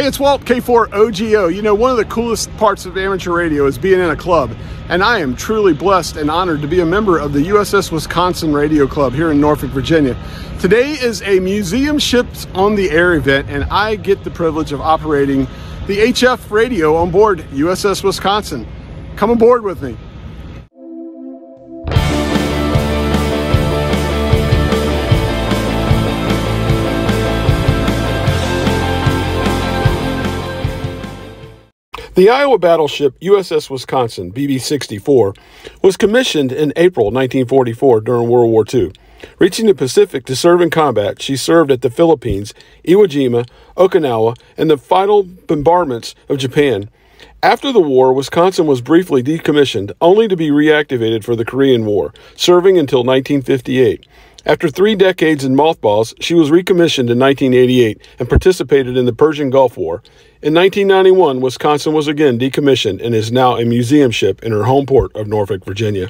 Hey, it's Walt K4OGO. You know, one of the coolest parts of amateur radio is being in a club, and I am truly blessed and honored to be a member of the USS Wisconsin Radio Club here in Norfolk, Virginia. Today is a museum ships on the air event, and I get the privilege of operating the HF radio on board USS Wisconsin. Come aboard with me. The Iowa battleship USS Wisconsin, BB 64, was commissioned in April 1944 during World War II. Reaching the Pacific to serve in combat, she served at the Philippines, Iwo Jima, Okinawa, and the final bombardments of Japan. After the war, Wisconsin was briefly decommissioned, only to be reactivated for the Korean War, serving until 1958. After three decades in mothballs, she was recommissioned in 1988 and participated in the Persian Gulf War. In 1991, Wisconsin was again decommissioned and is now a museum ship in her home port of Norfolk, Virginia.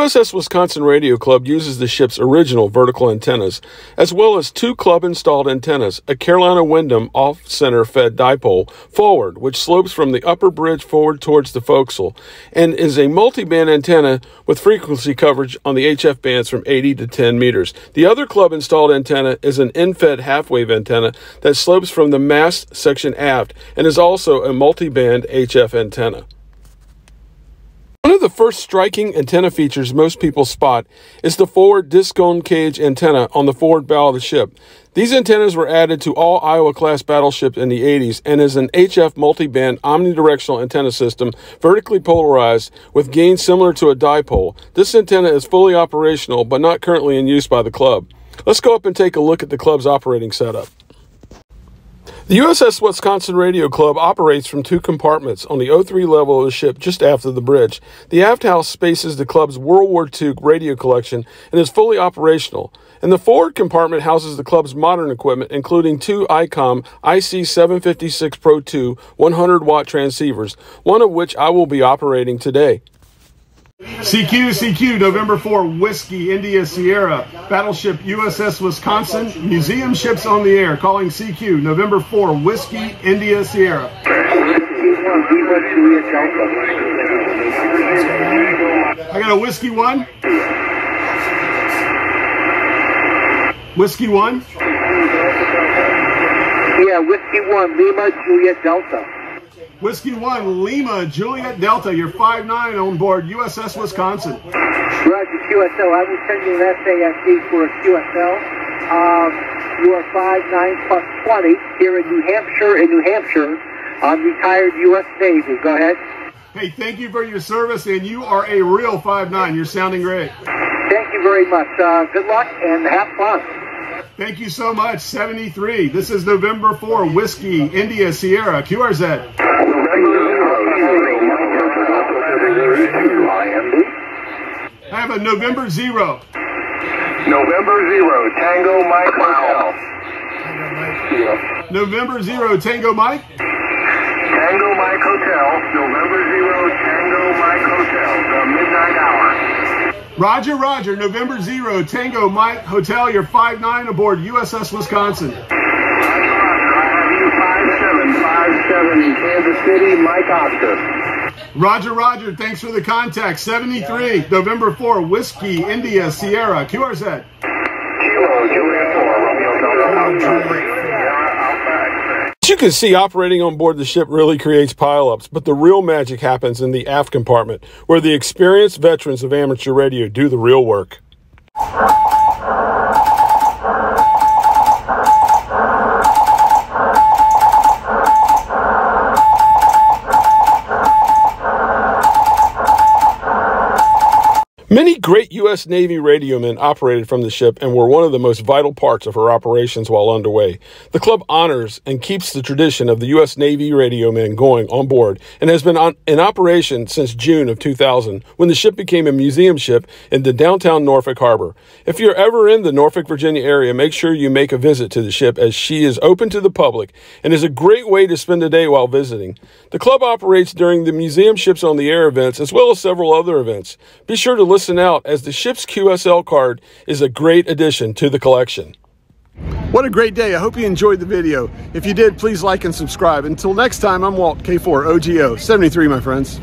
USS Wisconsin Radio Club uses the ship's original vertical antennas, as well as two club installed antennas, a Carolina Windom off center fed dipole forward, which slopes from the upper bridge forward towards the forecastle, and is a multi band antenna with frequency coverage on the HF bands from 80 to 10 meters. The other club installed antenna is an end fed half wave antenna that slopes from the mast section aft and is also a multi band HF antenna. One of the first striking antenna features most people spot is the forward discone cage antenna on the forward bow of the ship. These antennas were added to all Iowa class battleships in the 80s and is an HF multi-band omnidirectional antenna system vertically polarized with gain similar to a dipole. This antenna is fully operational but not currently in use by the club. Let's go up and take a look at the club's operating setup. The USS Wisconsin Radio Club operates from two compartments on the O3 level of the ship just after the bridge. The aft house spaces the club's World War II radio collection and is fully operational. And the forward compartment houses the club's modern equipment, including two ICOM IC756 Pro 2 100 watt transceivers, one of which I will be operating today. CQ, CQ, November 4, Whiskey, India Sierra, Battleship USS Wisconsin, Museum Ships on the Air, calling CQ, November 4, Whiskey, India Sierra. I got a Whiskey 1. Whiskey 1. Yeah, Whiskey 1, Lima, Juliet, Delta. Whiskey 1, Lima, Juliet Delta, you're five nine on board USS Wisconsin. Roger, QSL. I will send you an SASE for a QSL. Um, you are five nine plus 20 here in New Hampshire, in New Hampshire, on retired U.S. Navy. Go ahead. Hey, thank you for your service, and you are a real five nine. You're sounding great. Thank you very much. Uh, good luck and have fun. Thank you so much. 73. This is November 4, Whiskey, India, Sierra, QRZ. I have a November 0. November 0, Tango Mike Hotel. November 0, Tango Mike. Tango Mike Hotel, November 0, Tango Mike Hotel, the midnight hour. Roger, Roger, November 0, Tango Mike Hotel, you're 5'9 aboard USS Wisconsin. Roger, Roger, you 5757 Kansas City, Mike Oscar. Roger, Roger, thanks for the contact. 73, November 4, Whiskey, India, Sierra, QRZ. Kilo, Juliet 4, Romeo Delta, you can see, operating on board the ship really creates pileups, but the real magic happens in the aft compartment, where the experienced veterans of amateur radio do the real work. Many great U.S. Navy radiomen operated from the ship and were one of the most vital parts of her operations while underway. The club honors and keeps the tradition of the U.S. Navy radiomen going on board and has been on, in operation since June of 2000 when the ship became a museum ship in the downtown Norfolk Harbor. If you're ever in the Norfolk, Virginia area, make sure you make a visit to the ship as she is open to the public and is a great way to spend a day while visiting. The club operates during the museum ships on the air events as well as several other events. Be sure to listen listen out as the ship's QSL card is a great addition to the collection. What a great day. I hope you enjoyed the video. If you did, please like and subscribe. Until next time, I'm Walt, K4OGO, 73, my friends.